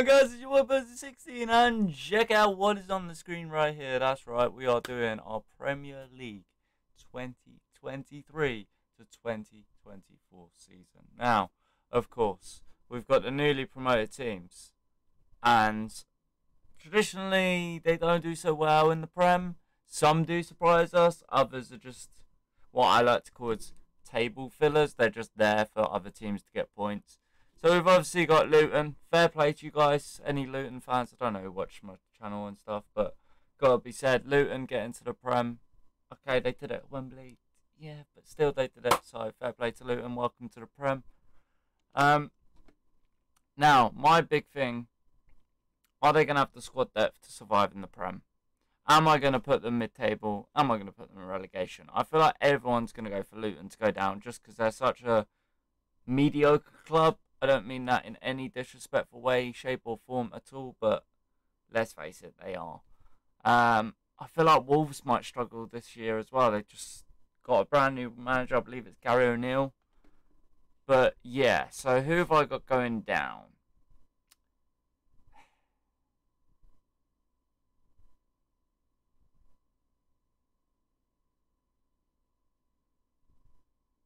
on, guys? It's your boy 16 and check out what is on the screen right here. That's right, we are doing our Premier League 2023 to 2024 season. Now, of course, we've got the newly promoted teams, and traditionally they don't do so well in the Prem. Some do surprise us, others are just what I like to call table fillers. They're just there for other teams to get points. So we've obviously got Luton. Fair play to you guys, any Luton fans. I don't know who watch my channel and stuff, but gotta be said, Luton get into the Prem. Okay, they did it at Wembley. Yeah, but still they did it. So fair play to Luton. Welcome to the Prem. Um, now my big thing: Are they gonna have the squad depth to survive in the Prem? Am I going to put them mid-table? Am I going to put them in relegation? I feel like everyone's going to go for Luton to go down just because they're such a mediocre club I don't mean that in any disrespectful way, shape, or form at all, but let's face it, they are. Um, I feel like Wolves might struggle this year as well. They just got a brand new manager, I believe it's Gary O'Neill. But yeah, so who have I got going down?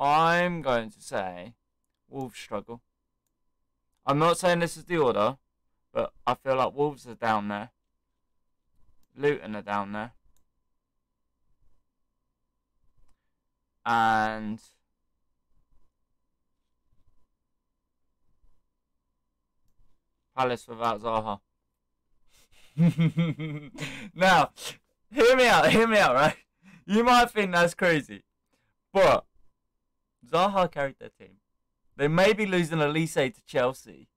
I'm going to say Wolves struggle. I'm not saying this is the order, but I feel like Wolves are down there. Luton are down there. And Palace without Zaha. now, hear me out, hear me out, right? You might think that's crazy, but Zaha carried their team. They may be losing Olise to Chelsea.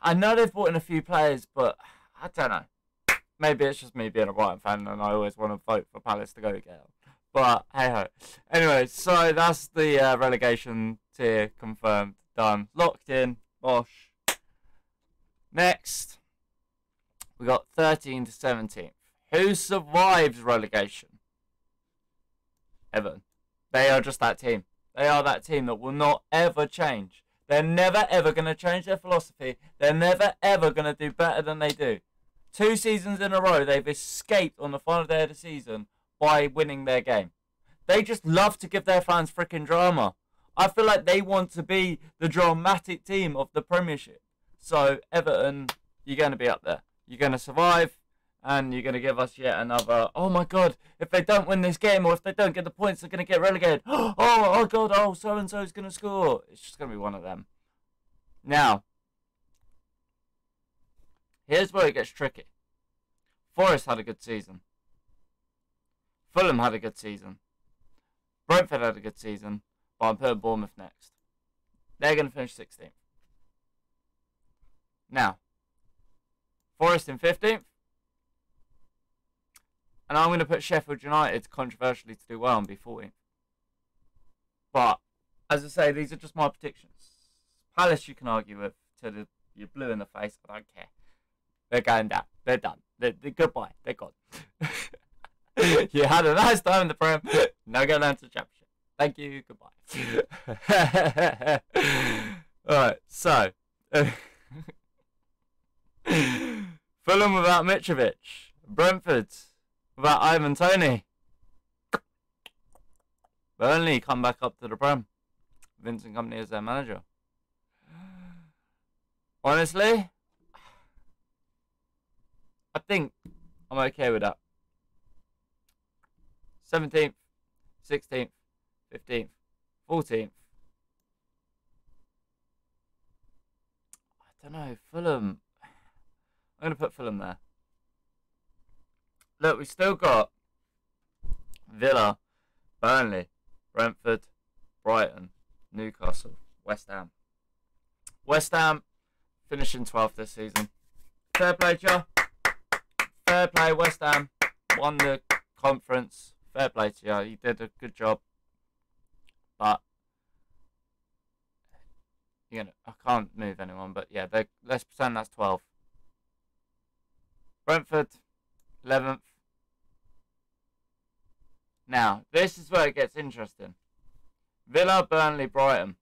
I know they've brought in a few players, but I don't know. Maybe it's just me being a Brighton fan and I always want to vote for Palace to go get But hey ho. Anyway, so that's the uh, relegation tier confirmed. Done. Locked in. Bosh. Next, we got 13 to 17th. Who survives relegation? Everton. They are just that team. They are that team that will not ever change. They're never ever going to change their philosophy. They're never ever going to do better than they do. Two seasons in a row, they've escaped on the final day of the season by winning their game. They just love to give their fans freaking drama. I feel like they want to be the dramatic team of the Premiership. So, Everton, you're going to be up there. You're going to survive and you're going to give us yet another. Oh my God! If they don't win this game, or if they don't get the points, they're going to get relegated. Oh, oh God! Oh, so and so is going to score. It's just going to be one of them. Now, here's where it gets tricky. Forest had a good season. Fulham had a good season. Brentford had a good season, but I'm putting Bournemouth next. They're going to finish 16th. Now, Forest in 15th. And I'm going to put Sheffield United controversially to do well and be 14th. But, as I say, these are just my predictions. Palace you can argue with to the you're blue in the face. I don't care. They're going down. They're done. They're, they're goodbye. They're gone. you had a nice time in the Prem. Now go down to the Championship. Thank you. Goodbye. Alright, so. Fulham without Mitrovic. Brentford about Ivan Toney. Burnley come back up to the Prem. Vincent Kompany is their manager. Honestly, I think I'm okay with that. 17th, 16th, 15th, 14th. I don't know, Fulham. I'm going to put Fulham there. Look, we've still got Villa, Burnley, Brentford, Brighton, Newcastle, West Ham. West Ham finishing 12th this season. Fair play, Joe. Fair play, West Ham. Won the conference. Fair play to you. You did a good job. But you know, I can't move anyone, but yeah, let's pretend that's 12. Brentford, 11th. Now, this is where it gets interesting. Villa, Burnley, Brighton.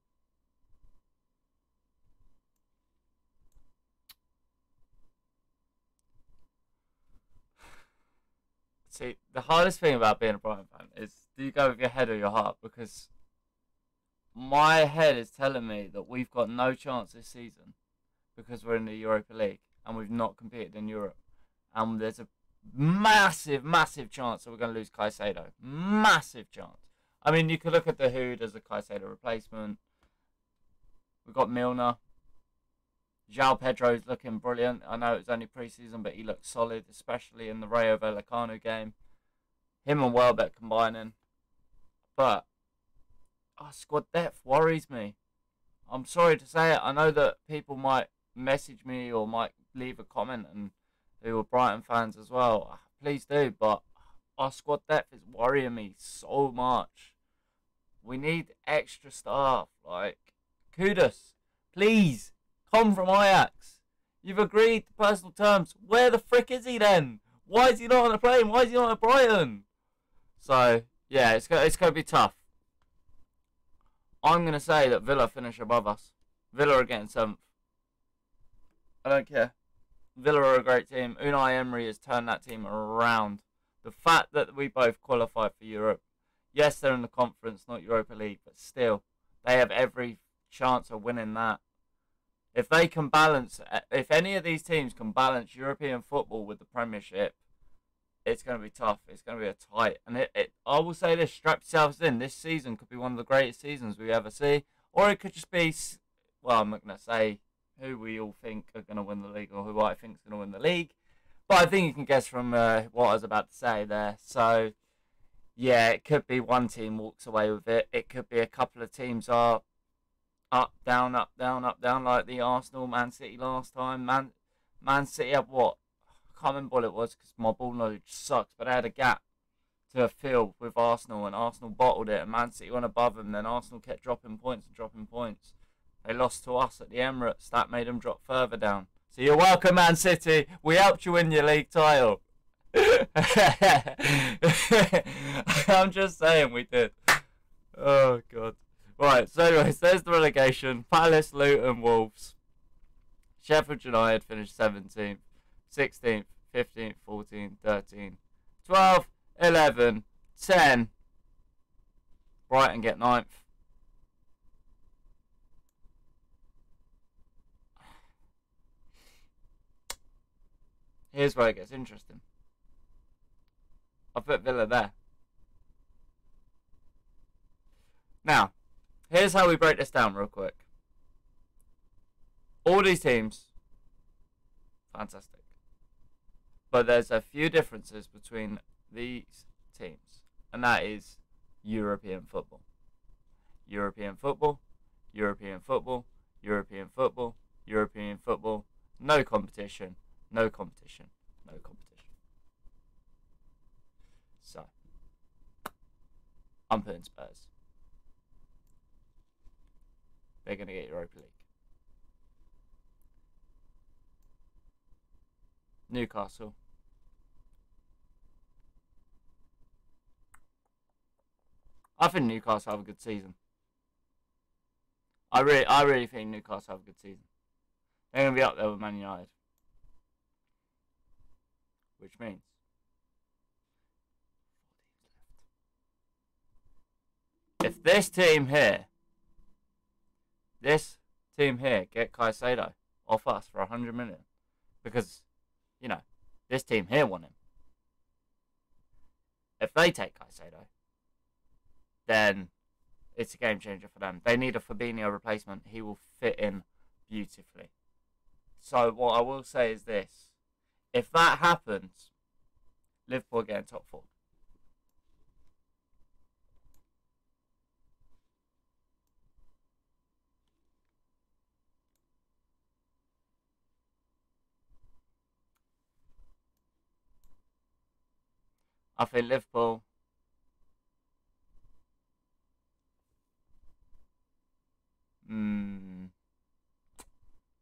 See, the hardest thing about being a Brighton fan is do you go with your head or your heart? Because my head is telling me that we've got no chance this season because we're in the Europa League and we've not competed in Europe. And there's a massive, massive chance that we're going to lose Caicedo. Massive chance. I mean, you could look at Dahoud as a Caicedo replacement. We've got Milner. João Pedro's looking brilliant. I know it was only preseason, but he looked solid, especially in the Rayo Vallecano game. Him and Welbeck combining. But our squad depth worries me. I'm sorry to say it. I know that people might message me or might leave a comment and who are Brighton fans as well. Please do, but our squad depth is worrying me so much. We need extra staff. Like, Kudus, please come from Ajax. You've agreed to personal terms. Where the frick is he then? Why is he not on a plane? Why is he not at Brighton? So, yeah, it's, it's going to be tough. I'm going to say that Villa finish above us. Villa are getting seventh. I don't care. Villa are a great team. Unai Emery has turned that team around. The fact that we both qualified for Europe, yes, they're in the conference, not Europa League, but still, they have every chance of winning that. If they can balance, eh, if any of these teams can balance European football with the Premiership, it's going to be tough. It's going to be a tight. And it, it, I will say this: strap yourselves in. This season could be one of the greatest seasons we ever see, or it could just be. Well, I'm not going to say who we all think are going to win the league or who I think is going to win the league, but I think you can guess from uh, what I was about to say there. So, yeah, it could be one team walks away with it. It could be a couple of teams are up, down, up, down, up, down, like the Arsenal, Man City last time. Man, Man City have what can't remember what it was because my ball knowledge sucks, but I had a gap to fill with Arsenal, and Arsenal bottled it, and Man City went above them. Then Arsenal kept dropping points and dropping points. They lost to us at the Emirates. That made them drop further down. So you're welcome, Man City. We helped you win your league title. I'm just saying we did. Oh god. Right. So anyways, there's the relegation. Palace, Luton, Wolves. Sheffield United finished 17th, 16th, 15, 14, 13, 12, 11, 10. Brighton get ninth. Here's where it gets interesting. I put Villa there. Now, here's how we break this down real quick. All these teams, fantastic. But there's a few differences between these teams, and that is European football. European football, European football, European football, European football, no competition, no competition, no competition. So, I'm putting Spurs. They're going to get Europa League. Newcastle. I think Newcastle have a good season. I really, I really think Newcastle have a good season. They're going to be up there with Man United, which means if this team here, this team here get Caicedo off us for a hundred million, because you know this team here want him. If they take Caicedo, then it's a game changer for them. They need a Fabinho replacement. He will fit in beautifully. So what I will say is this: if that happens, Liverpool get in top four. I think Liverpool Hmm.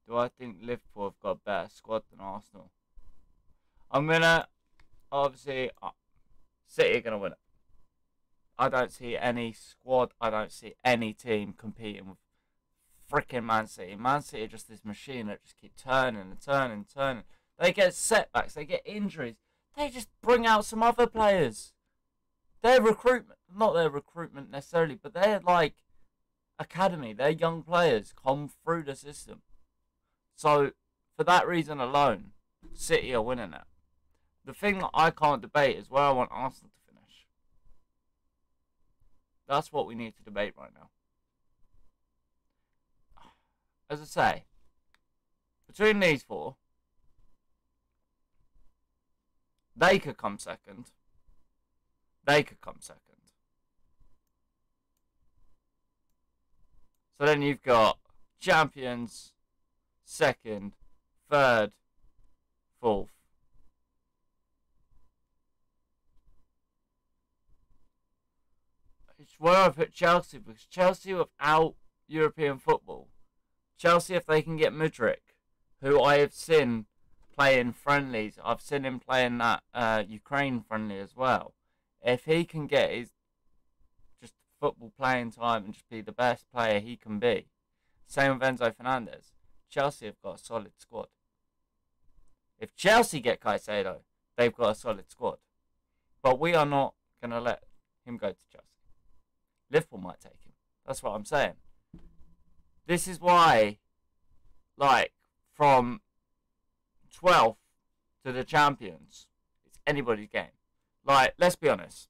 Do I think Liverpool have got a better squad than Arsenal? I'm gonna obviously uh, City are gonna win it. I don't see any squad. I don't see any team competing with freaking Man City. Man City are just this machine that just keep turning and turning and turning. They get setbacks. They get injuries. they just bring out some other players. Their recruitment, not their recruitment necessarily, but they're like academy. They're young players come through the system. So for that reason alone, City are winning it. The thing that I can't debate is where I want Arsenal to finish. That's what we need to debate right now. As I say, between these four, they could come second. They could come second. So then you've got champions, second, third, fourth. It's where I put Chelsea because Chelsea without European football, Chelsea if they can get Mudryk, who I have seen playing friendlies, I've seen him playing that uh, Ukraine friendly as well. If he can get his just football playing time and just be the best player he can be, same with Enzo Fernandez. Chelsea have got a solid squad. If Chelsea get Caicedo, they've got a solid squad. But we are not going to let him go to Chelsea. Liverpool might take him. That's what I'm saying. This is why, like, from 12th to the champions, it's anybody's game. Like, let's be honest.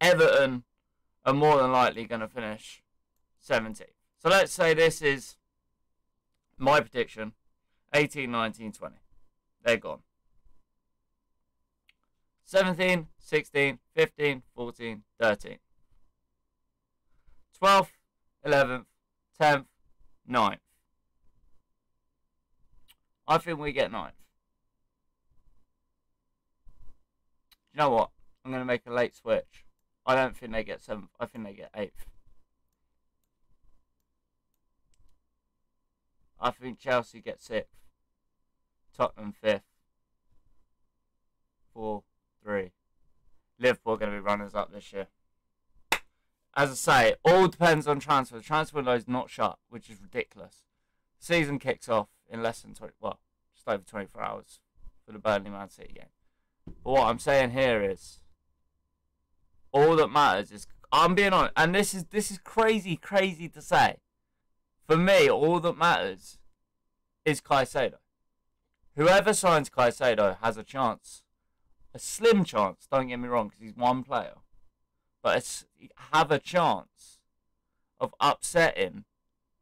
Everton are more than likely going to finish 17th. So let's say this is my prediction 18, 19, 20. They're gone. 17, 16, 15, 14, 13. 12th, 11th, 10th, 9th. I think we get 9th. you know what? I'm going to make a late switch. I don't think they get 7th. I think they get 8th. I think Chelsea get 6th. Tottenham 5th. 4, 3. Liverpool are going to be runners up this year as I say, all depends on transfer. The transfer window is not shut, which is ridiculous. Season kicks off in less than 20, well, just over 24 hours for the Burnley Man City game. But what I'm saying here is, all that matters is I'm being honest, and this is this is crazy, crazy to say. For me, all that matters is Caicedo. Whoever signs Caicedo has a chance, a slim chance. Don't get me wrong, because he's one player but have a chance of upsetting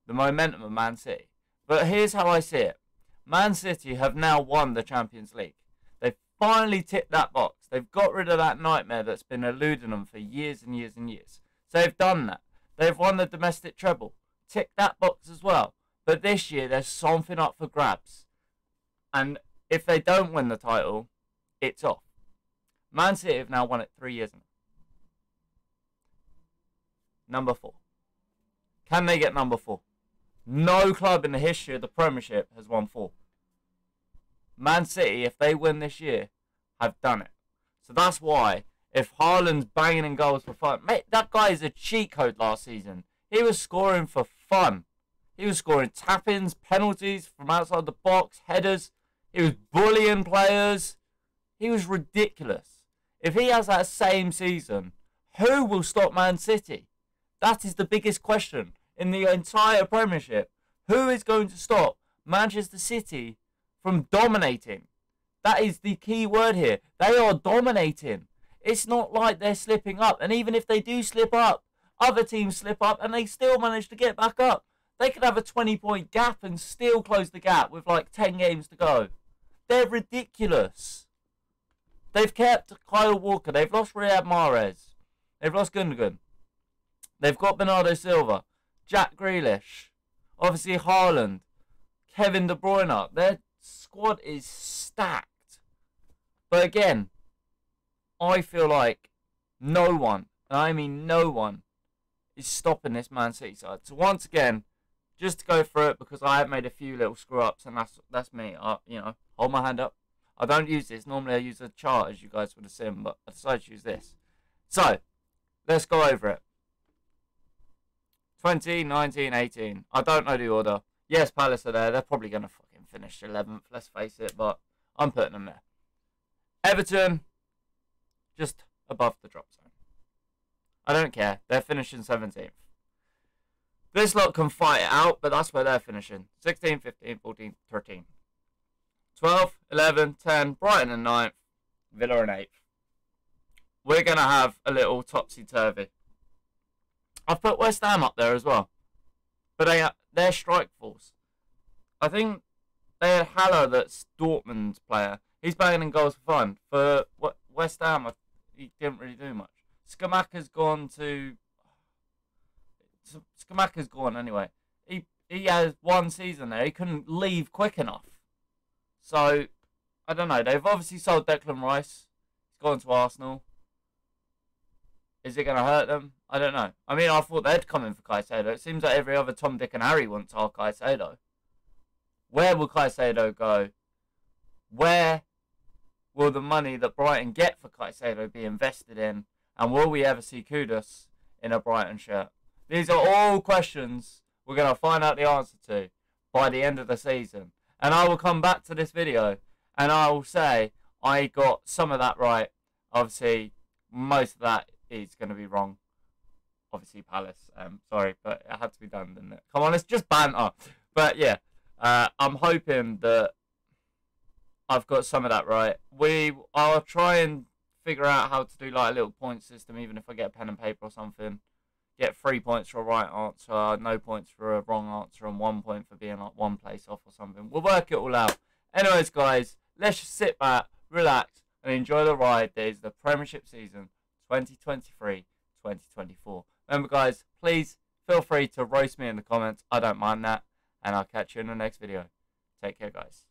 the momentum of Man City. But here's how I see it Man City have now won the Champions League. They've finally ticked that box. They've got rid of that nightmare that's been eluding them for years and years and years. So they've done that. They've won the domestic treble. Tick that box as well. But this year, there's something up for grabs. And if they don't win the title, it's off. Man City have now won it three years in number four. Can they get number four? No club in the history of the Premiership has won four. Man City, if they win this year, have done it. So that's why, if Haaland's banging in goals for fun, mate, that guy is a cheat code last season. He was scoring for fun. He was scoring tap ins, penalties from outside the box, headers. He was bullying players. He was ridiculous. If he has that same season, who will stop Man City? That is the biggest question in the entire Premiership. Who is going to stop Manchester City from dominating? That is the key word here. They are dominating. It's not like they're slipping up. And even if they do slip up, other teams slip up and they still manage to get back up. They could have a 20 point gap and still close the gap with like 10 games to go. They're ridiculous. They've kept Kyle Walker. They've lost Riyad Mahrez. They've lost Gundogan. They've got Bernardo Silva, Jack Grealish, obviously Haaland, Kevin De Bruyne. Their squad is stacked. But again, I feel like no one, and I mean no one, is stopping this Man City side. So once again, just to go through it because I have made a few little screw ups, and that's that's me. I, you know, hold my hand up. I don't use this. Normally I use a chart, as you guys would have seen, but I decided to use this. So, let's go over it. 20, 19, 18. I don't know the order. Yes, Palace are there. They're probably going to fucking finish 11th, let's face it, but I'm putting them there. Everton, just above the drop zone. I don't care. They're finishing 17th. This lot can fight it out, but that's where they're finishing. 16, 15, 14, 13. 12, 11, 10, Brighton and 9th, Villa and 8th. We're going to have a little topsy-turvy. I've put West Ham up there as well. But they, they're strike force. I think they had Haller, that's Dortmund's player. He's banging in goals for fun. For West Ham, he didn't really do much. Scamacca's gone to. Scamacca's gone anyway. He he has one season there. He couldn't leave quick enough. So I don't know. They've obviously sold Declan Rice. He's gone to Arsenal. Is it going to hurt them? I don't know. I mean, I thought they'd come in for Caicedo. It seems like every other Tom, Dick, and Harry wants our Caicedo. Where will Caicedo go? Where will the money that Brighton get for Caicedo be invested in? And will we ever see Kudus in a Brighton shirt? These are all questions we're going to find out the answer to by the end of the season. And I will come back to this video and I will say I got some of that right. Obviously, most of that is going to be wrong. Obviously, Palace. Um, sorry, but it had to be done, didn't it? Come on, it's just banter. But yeah, uh, I'm hoping that I've got some of that right. We, I'll try and figure out how to do like a little point system, even if I get a pen and paper or something. Get three points for a right answer, no points for a wrong answer, and one point for being like one place off or something. We'll work it all out. Anyways, guys, let's just sit back, relax, and enjoy the ride that is the Premiership season 2023 2024. Remember, guys, please feel free to roast me in the comments. I don't mind that. And I'll catch you in the next video. Take care, guys.